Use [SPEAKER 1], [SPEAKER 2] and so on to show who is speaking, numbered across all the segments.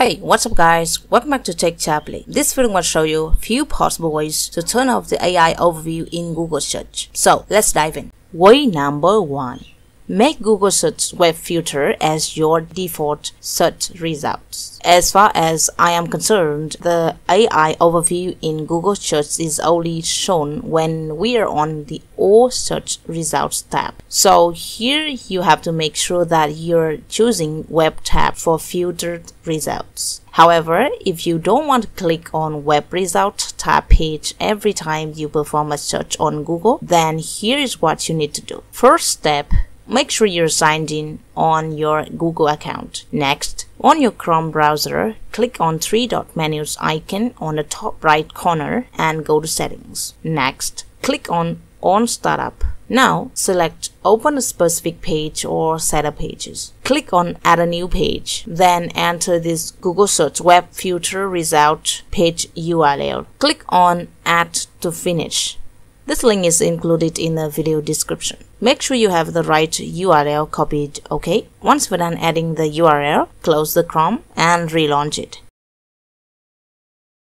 [SPEAKER 1] Hey, what's up guys? Welcome back to Tech Chaply. This video will show you few possible ways to turn off the AI overview in Google search. So let's dive in. Way number one. Make Google Search Web Filter as your default search results. As far as I am concerned, the AI overview in Google Search is only shown when we are on the All Search Results tab. So here you have to make sure that you're choosing Web tab for filtered results. However, if you don't want to click on Web Results tab page every time you perform a search on Google, then here is what you need to do. First step, make sure you're signed in on your Google account. Next, on your Chrome browser, click on three dot menus icon on the top right corner and go to settings. Next, click on on startup. Now select open a specific page or set of pages. Click on add a new page. Then enter this Google search web filter result page URL. Click on add to finish. This link is included in the video description. Make sure you have the right URL copied, okay? Once we're done adding the URL, close the Chrome and relaunch it.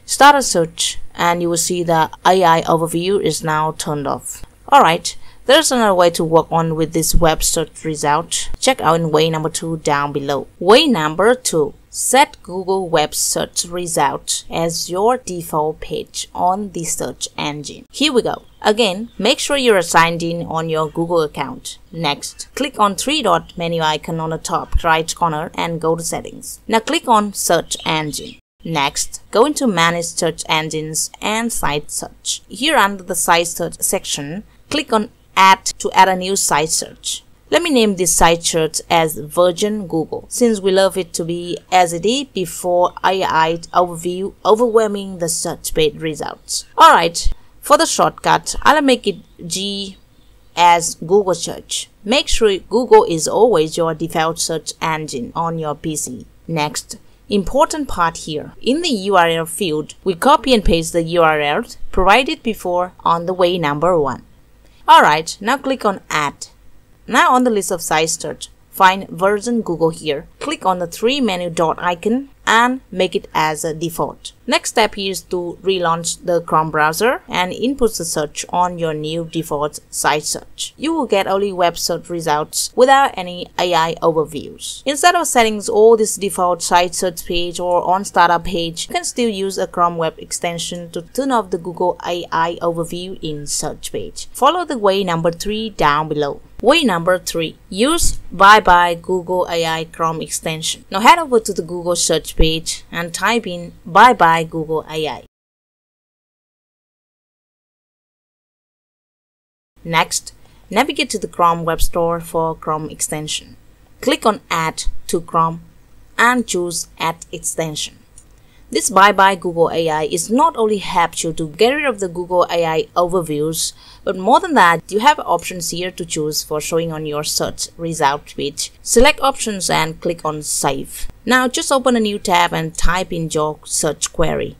[SPEAKER 1] Start a search and you will see the AI overview is now turned off. Alright, there's another way to work on with this web search result. Check out in way number 2 down below. Way number 2. Set Google Web Search Result as your default page on the search engine. Here we go. Again, make sure you're signed in on your Google account. Next, click on three dot menu icon on the top right corner and go to settings. Now click on search engine. Next, go into manage search engines and site search. Here under the site search section, click on add to add a new site search. Let me name this site search as Virgin Google since we love it to be as it is before AI overview overwhelming the search page results. Alright, for the shortcut, I'll make it G as Google search. Make sure Google is always your default search engine on your PC. Next, important part here. In the URL field, we copy and paste the URL provided before on the way number 1. Alright, now click on Add. Now on the list of site search, find Virgin Google here. Click on the three menu dot icon and make it as a default. Next step is to relaunch the Chrome browser and input the search on your new default site search. You will get only web search results without any AI overviews. Instead of setting all this default site search page or on startup page, you can still use a Chrome web extension to turn off the Google AI overview in search page. Follow the way number 3 down below. Way number 3. Use Bye Bye Google AI Chrome extension. Now head over to the Google search page and type in Bye Bye Google AI. Next, navigate to the Chrome Web Store for Chrome extension. Click on Add to Chrome and choose Add extension. This Bye Bye Google AI is not only helps you to get rid of the Google AI overviews, but more than that, you have options here to choose for showing on your search result page. Select options and click on Save. Now just open a new tab and type in your search query.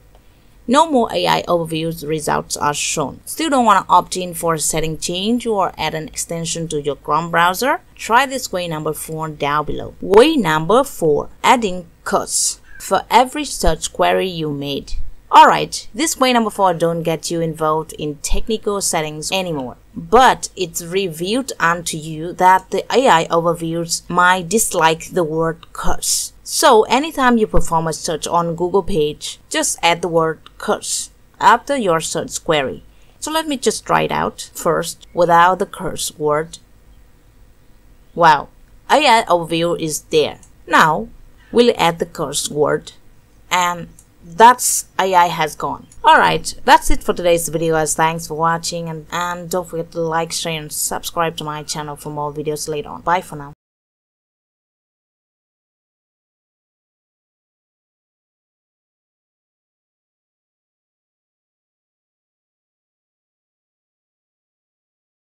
[SPEAKER 1] No more AI overviews results are shown. Still don't want to opt in for a setting change or add an extension to your Chrome browser? Try this way number 4 down below. Way number 4. Adding cuts for every search query you made. Alright, this way number 4 don't get you involved in technical settings anymore. But it's revealed unto you that the AI overviews might dislike the word curse. So anytime you perform a search on Google page, just add the word curse after your search query. So let me just try it out first without the curse word. Wow, AI overview is there. Now we'll add the curse word and that's AI has gone. Alright, that's it for today's video guys. Thanks for watching and, and don't forget to like, share and subscribe to my channel for more videos later on. Bye for now.